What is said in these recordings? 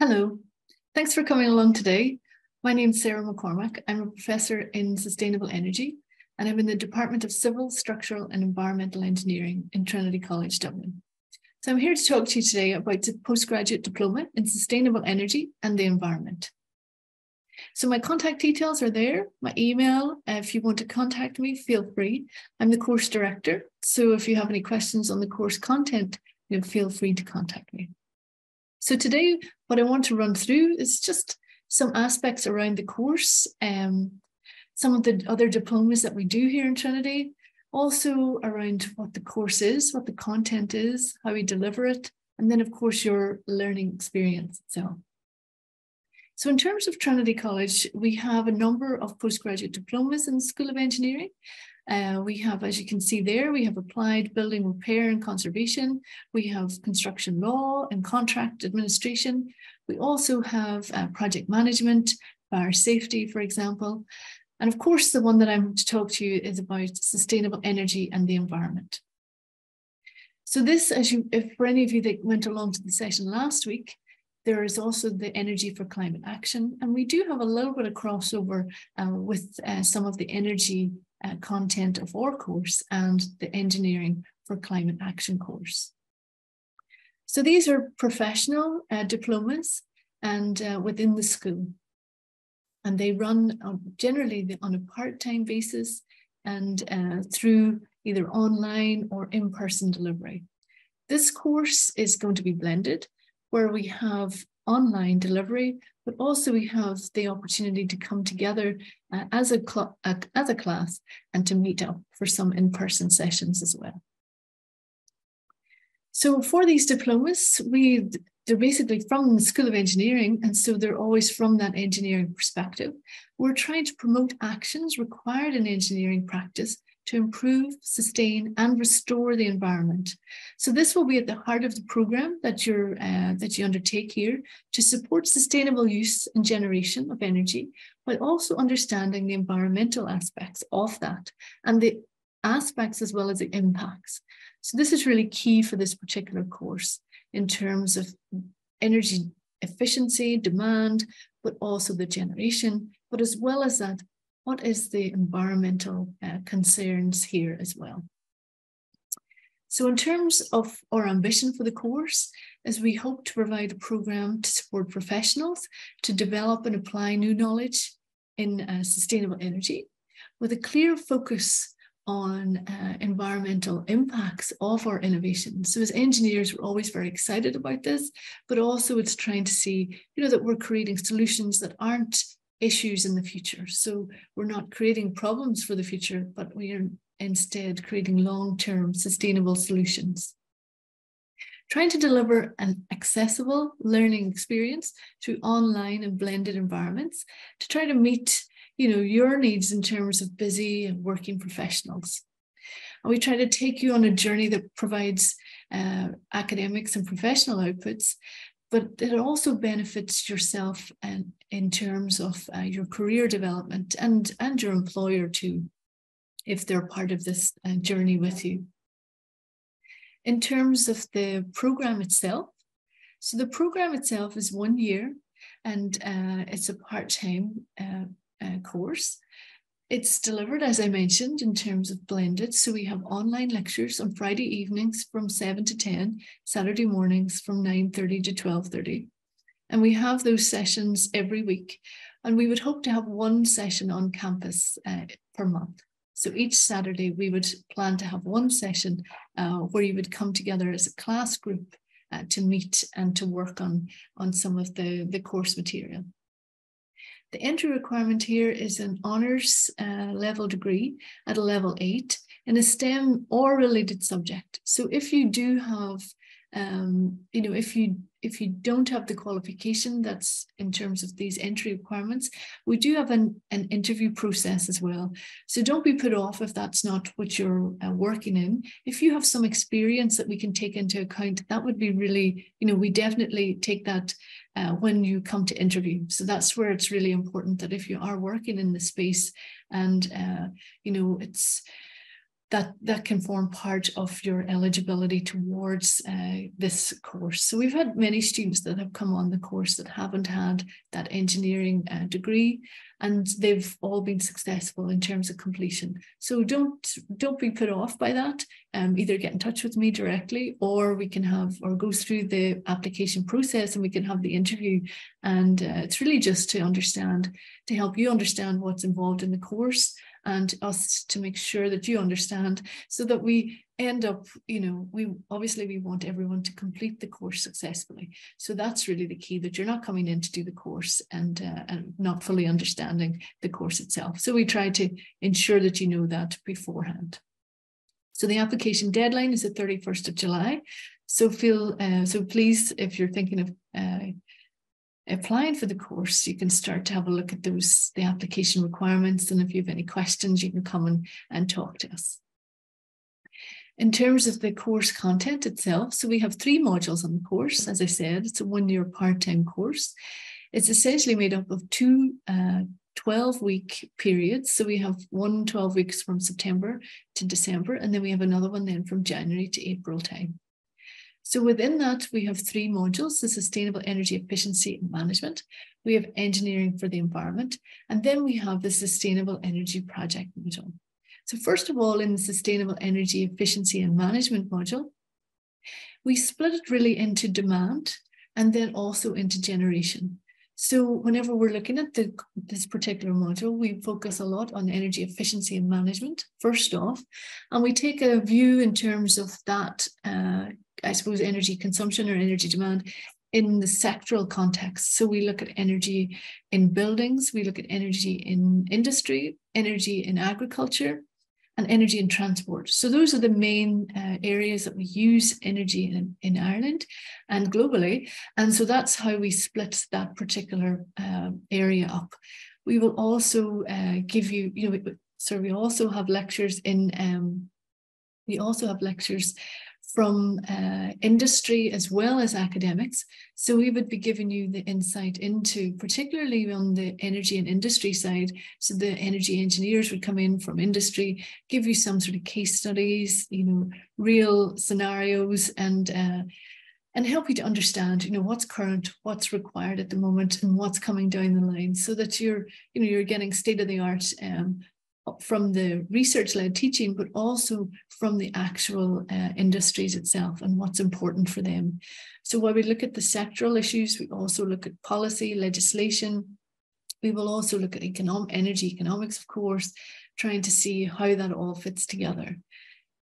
Hello, thanks for coming along today. My name is Sarah McCormack. I'm a professor in sustainable energy and I'm in the Department of Civil, Structural and Environmental Engineering in Trinity College Dublin. So I'm here to talk to you today about the postgraduate diploma in sustainable energy and the environment. So my contact details are there, my email. If you want to contact me, feel free. I'm the course director. So if you have any questions on the course content, you know, feel free to contact me. So today, what I want to run through is just some aspects around the course, um, some of the other diplomas that we do here in Trinity, also around what the course is, what the content is, how we deliver it, and then of course your learning experience itself. So in terms of Trinity College, we have a number of postgraduate diplomas in the School of Engineering. Uh, we have, as you can see there, we have applied building repair and conservation. We have construction law and contract administration. We also have uh, project management, fire safety, for example. And of course, the one that I'm to talk to you is about sustainable energy and the environment. So this, as you, if for any of you that went along to the session last week, there is also the energy for climate action. And we do have a little bit of crossover uh, with uh, some of the energy uh, content of our course and the engineering for climate action course. So these are professional uh, diplomas and uh, within the school. And they run generally on a part-time basis and uh, through either online or in-person delivery. This course is going to be blended where we have online delivery, but also we have the opportunity to come together as, a uh, as a class and to meet up for some in-person sessions as well. So for these diplomas, we they're basically from the School of Engineering, and so they're always from that engineering perspective. We're trying to promote actions required in engineering practice to improve, sustain, and restore the environment. So this will be at the heart of the program that you're uh, that you undertake here to support sustainable use and generation of energy, while also understanding the environmental aspects of that and the aspects as well as the impacts. So this is really key for this particular course in terms of energy efficiency, demand, but also the generation, but as well as that, what is the environmental uh, concerns here as well. So in terms of our ambition for the course, is we hope to provide a program to support professionals to develop and apply new knowledge in uh, sustainable energy with a clear focus on uh, environmental impacts of our innovations. So as engineers, we're always very excited about this, but also it's trying to see, you know, that we're creating solutions that aren't issues in the future. So we're not creating problems for the future, but we are instead creating long-term sustainable solutions. Trying to deliver an accessible learning experience through online and blended environments to try to meet you know, your needs in terms of busy and working professionals. And we try to take you on a journey that provides uh, academics and professional outputs, but it also benefits yourself and in terms of uh, your career development and, and your employer too, if they're part of this uh, journey with you. In terms of the program itself, so the program itself is one year and uh, it's a part-time uh, uh, course. It's delivered, as I mentioned, in terms of blended. So we have online lectures on Friday evenings from 7 to 10, Saturday mornings from 9.30 to 12.30. And we have those sessions every week. And we would hope to have one session on campus uh, per month. So each Saturday, we would plan to have one session uh, where you would come together as a class group uh, to meet and to work on, on some of the, the course material. The entry requirement here is an honours uh, level degree at a level eight in a STEM or related subject. So if you do have, um, you know, if you if you don't have the qualification that's in terms of these entry requirements, we do have an, an interview process as well. So don't be put off if that's not what you're uh, working in. If you have some experience that we can take into account, that would be really, you know, we definitely take that uh, when you come to interview. So that's where it's really important that if you are working in the space and, uh, you know, it's, that that can form part of your eligibility towards uh, this course. So we've had many students that have come on the course that haven't had that engineering uh, degree, and they've all been successful in terms of completion. So don't don't be put off by that. Um, either get in touch with me directly, or we can have or go through the application process, and we can have the interview. And uh, it's really just to understand to help you understand what's involved in the course and us to make sure that you understand so that we end up you know we obviously we want everyone to complete the course successfully. So that's really the key that you're not coming in to do the course and uh, and not fully understanding the course itself. So we try to ensure that you know that beforehand. So the application deadline is the 31st of july. So feel uh, so please if you're thinking of uh, applying for the course, you can start to have a look at those, the application requirements. And if you have any questions, you can come and, and talk to us. In terms of the course content itself, so we have three modules on the course. As I said, it's a one-year part-time course. It's essentially made up of two uh, 12 week periods. So we have one 12 weeks from September to December, and then we have another one then from January to April time. So within that, we have three modules, the sustainable energy efficiency and management. We have engineering for the environment, and then we have the sustainable energy project module. So first of all, in the sustainable energy efficiency and management module, we split it really into demand and then also into generation. So whenever we're looking at the, this particular module, we focus a lot on energy efficiency and management, first off, and we take a view in terms of that uh, I suppose, energy consumption or energy demand in the sectoral context. So we look at energy in buildings, we look at energy in industry, energy in agriculture, and energy in transport. So those are the main uh, areas that we use energy in, in Ireland and globally. And so that's how we split that particular uh, area up. We will also uh, give you, you know, so we also have lectures in, um, we also have lectures from uh, industry as well as academics. So we would be giving you the insight into, particularly on the energy and industry side. So the energy engineers would come in from industry, give you some sort of case studies, you know, real scenarios, and uh, and help you to understand, you know, what's current, what's required at the moment, and what's coming down the line, so that you're, you know, you're getting state of the art um, from the research led teaching, but also from the actual uh, industries itself and what's important for them. So while we look at the sectoral issues, we also look at policy, legislation. We will also look at economic, energy economics, of course, trying to see how that all fits together.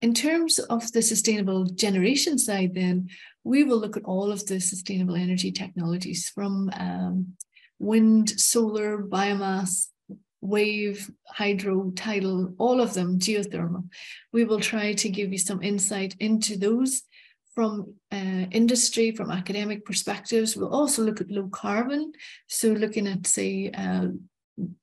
In terms of the sustainable generation side, then, we will look at all of the sustainable energy technologies from um, wind, solar, biomass, wave, hydro, tidal, all of them, geothermal. We will try to give you some insight into those from uh, industry, from academic perspectives. We'll also look at low carbon. So looking at, say, uh,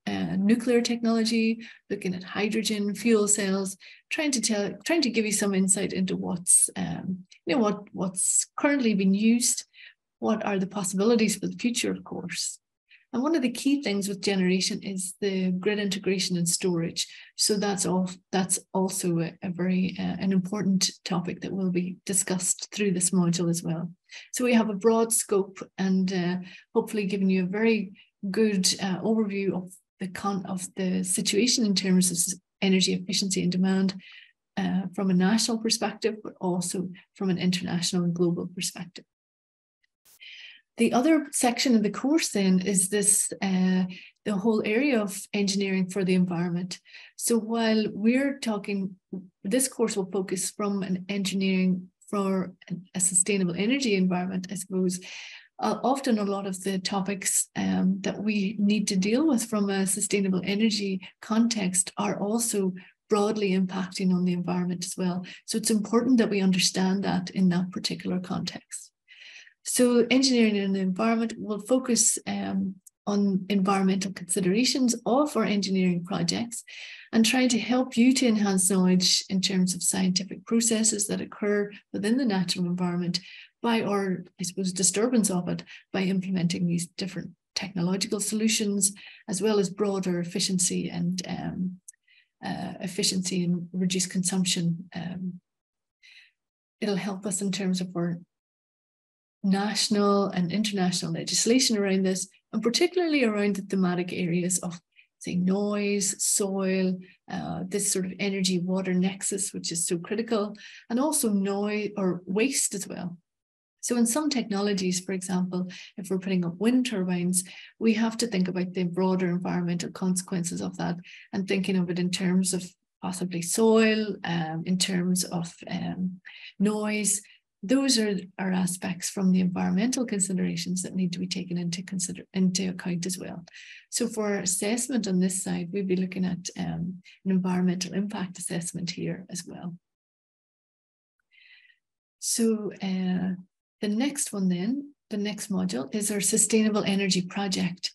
uh, nuclear technology, looking at hydrogen, fuel cells, trying to tell, trying to give you some insight into what's, um, you know, what what's currently being used, what are the possibilities for the future, of course. And one of the key things with generation is the grid integration and storage. So that's all. That's also a, a very uh, an important topic that will be discussed through this module as well. So we have a broad scope and uh, hopefully giving you a very good uh, overview of the con of the situation in terms of energy efficiency and demand uh, from a national perspective, but also from an international and global perspective. The other section of the course then is this uh, the whole area of engineering for the environment. So while we're talking, this course will focus from an engineering for a sustainable energy environment, I suppose. Uh, often a lot of the topics um, that we need to deal with from a sustainable energy context are also broadly impacting on the environment as well. So it's important that we understand that in that particular context. So engineering and the environment will focus um, on environmental considerations of our engineering projects and trying to help you to enhance knowledge in terms of scientific processes that occur within the natural environment by, or I suppose, disturbance of it by implementing these different technological solutions, as well as broader efficiency and um, uh, efficiency and reduce consumption. Um, it'll help us in terms of our national and international legislation around this, and particularly around the thematic areas of, say, noise, soil, uh, this sort of energy water nexus, which is so critical, and also noise or waste as well. So in some technologies, for example, if we're putting up wind turbines, we have to think about the broader environmental consequences of that and thinking of it in terms of possibly soil, um, in terms of um, noise. Those are, are aspects from the environmental considerations that need to be taken into consider into account as well. So for assessment on this side, we'd be looking at um, an environmental impact assessment here as well. So uh, the next one then, the next module is our sustainable energy project.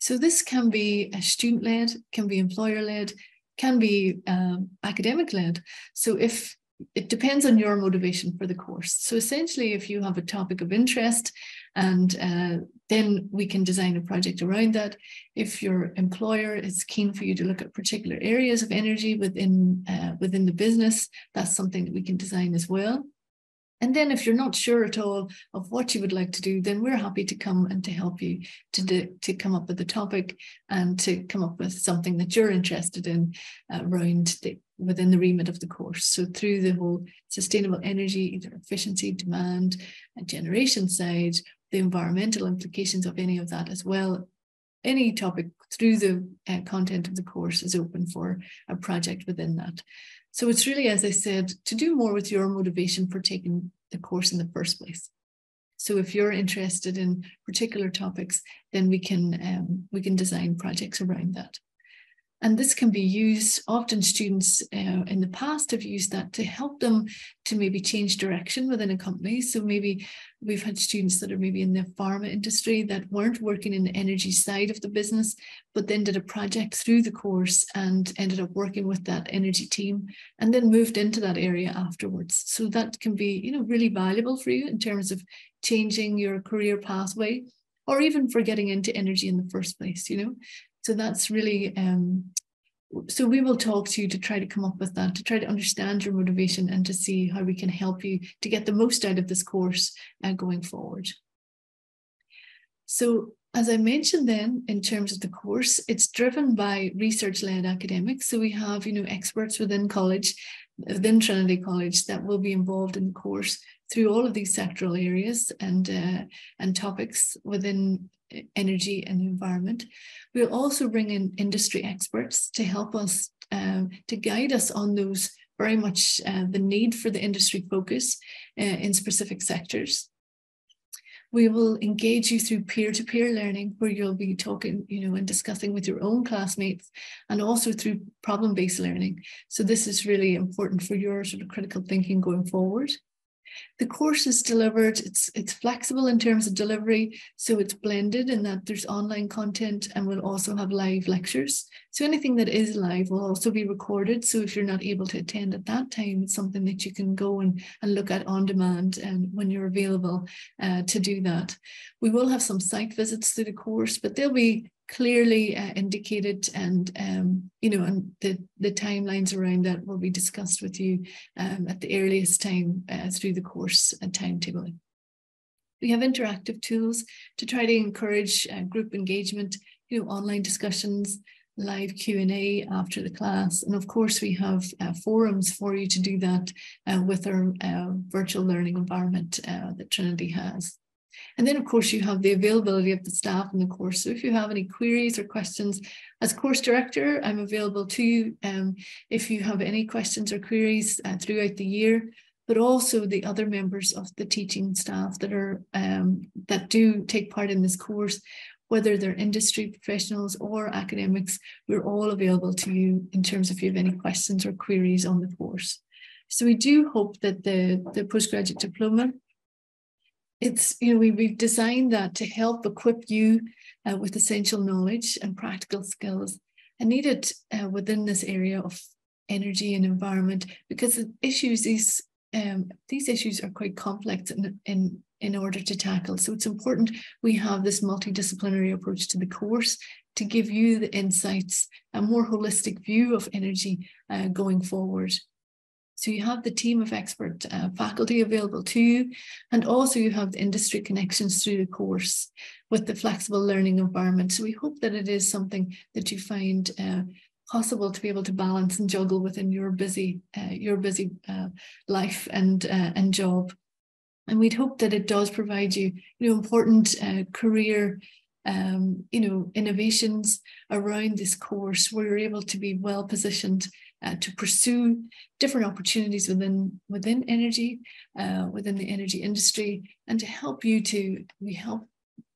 So this can be a student-led, can be employer-led, can be um, academic-led. So if it depends on your motivation for the course. So essentially, if you have a topic of interest, and uh, then we can design a project around that. If your employer is keen for you to look at particular areas of energy within uh, within the business, that's something that we can design as well. And then if you're not sure at all of what you would like to do, then we're happy to come and to help you to, do, to come up with a topic and to come up with something that you're interested in uh, around the, within the remit of the course. So through the whole sustainable energy, either efficiency, demand, and generation side, the environmental implications of any of that as well. Any topic through the uh, content of the course is open for a project within that. So it's really, as I said, to do more with your motivation for taking the course in the first place. So if you're interested in particular topics, then we can um, we can design projects around that. And this can be used, often students uh, in the past have used that to help them to maybe change direction within a company. So maybe we've had students that are maybe in the pharma industry that weren't working in the energy side of the business, but then did a project through the course and ended up working with that energy team and then moved into that area afterwards. So that can be, you know, really valuable for you in terms of changing your career pathway or even for getting into energy in the first place, you know. So that's really, um, so we will talk to you to try to come up with that, to try to understand your motivation and to see how we can help you to get the most out of this course uh, going forward. So as I mentioned then, in terms of the course, it's driven by research-led academics. So we have, you know, experts within college, within Trinity College that will be involved in the course through all of these sectoral areas and uh, and topics within energy and environment. We'll also bring in industry experts to help us, um, to guide us on those very much uh, the need for the industry focus uh, in specific sectors. We will engage you through peer-to-peer learning where you'll be talking, you know, and discussing with your own classmates and also through problem-based learning. So this is really important for your sort of critical thinking going forward. The course is delivered, it's, it's flexible in terms of delivery, so it's blended in that there's online content and we'll also have live lectures. So anything that is live will also be recorded. So if you're not able to attend at that time, it's something that you can go and, and look at on demand and when you're available uh, to do that. We will have some site visits through the course, but they'll be clearly uh, indicated and um, you know and the the timelines around that will be discussed with you um, at the earliest time uh, through the course and timetable. We have interactive tools to try to encourage uh, group engagement you know online discussions live q&a after the class. And of course we have uh, forums for you to do that uh, with our uh, virtual learning environment that trinity has and then, of course, you have the availability of the staff in the course. So if you have any queries or questions, as course director, I'm available to you um, if you have any questions or queries uh, throughout the year, but also the other members of the teaching staff that are um, that do take part in this course, whether they're industry professionals or academics, we're all available to you in terms of if you have any questions or queries on the course. So we do hope that the, the postgraduate diploma it's you know we, we've designed that to help equip you uh, with essential knowledge and practical skills and needed uh, within this area of energy and environment because the issues these um, these issues are quite complex in, in in order to tackle so it's important we have this multidisciplinary approach to the course to give you the insights, a more holistic view of energy uh, going forward. So you have the team of expert uh, faculty available to you, and also you have the industry connections through the course with the flexible learning environment. So we hope that it is something that you find uh, possible to be able to balance and juggle within your busy uh, your busy uh, life and uh, and job. And we'd hope that it does provide you, you know, important uh, career um, you know, innovations around this course where you're able to be well positioned uh, to pursue different opportunities within within energy, uh, within the energy industry, and to help you to we help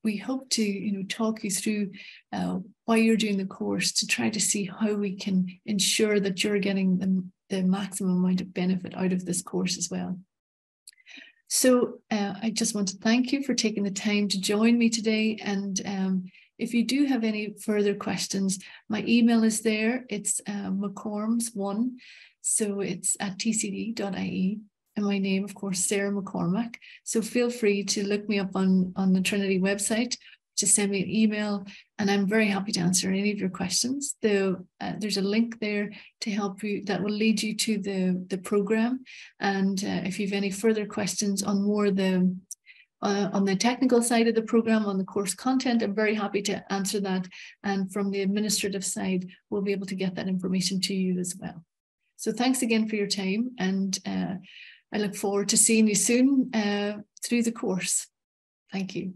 we hope to you know talk you through uh, why you're doing the course to try to see how we can ensure that you're getting the, the maximum amount of benefit out of this course as well. So uh, I just want to thank you for taking the time to join me today and um, if you do have any further questions, my email is there. It's uh, McCorms1. So it's at tcd.ie. And my name, of course, Sarah McCormack. So feel free to look me up on, on the Trinity website, to send me an email, and I'm very happy to answer any of your questions. The, uh, there's a link there to help you that will lead you to the, the program. And uh, if you have any further questions on more the uh, on the technical side of the program, on the course content, I'm very happy to answer that. And from the administrative side, we'll be able to get that information to you as well. So thanks again for your time. And uh, I look forward to seeing you soon uh, through the course. Thank you.